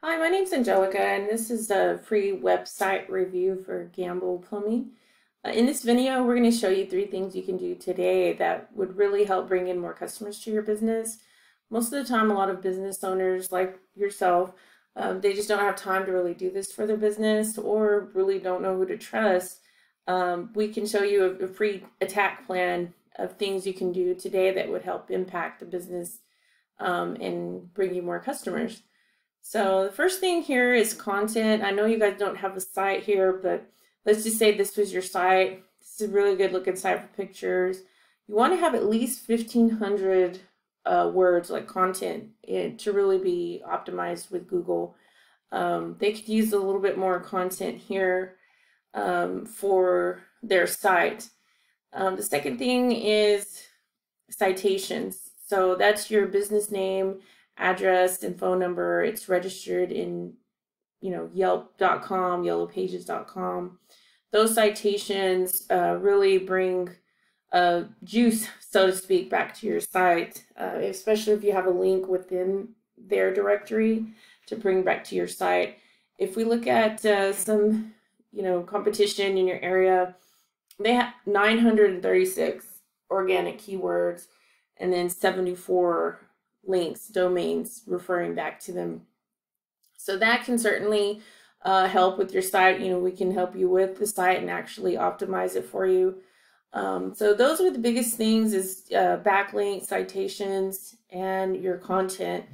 Hi, my name's Angelica, and this is a free website review for Gamble Plumbing. Uh, in this video, we're going to show you three things you can do today that would really help bring in more customers to your business. Most of the time, a lot of business owners like yourself, um, they just don't have time to really do this for their business or really don't know who to trust. Um, we can show you a, a free attack plan of things you can do today that would help impact the business um, and bring you more customers. So the first thing here is content. I know you guys don't have a site here, but let's just say this was your site. This is a really good looking site for pictures. You want to have at least 1500 uh, words like content in, to really be optimized with Google. Um, they could use a little bit more content here um, for their site. Um, the second thing is citations. So that's your business name address and phone number. It's registered in, you know, Yelp.com, Yellowpages.com. Those citations uh, really bring juice, so to speak, back to your site, uh, especially if you have a link within their directory to bring back to your site. If we look at uh, some, you know, competition in your area, they have 936 organic keywords and then 74 links, domains referring back to them. So that can certainly uh, help with your site. You know, we can help you with the site and actually optimize it for you. Um, so those are the biggest things is uh, backlink, citations, and your content.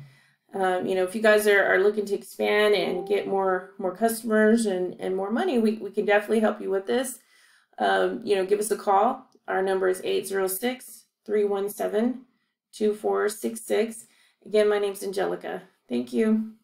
Um, you know, if you guys are, are looking to expand and get more more customers and, and more money, we, we can definitely help you with this. Um, you know, give us a call. Our number is 806 317 2466. Again, my name's Angelica. Thank you.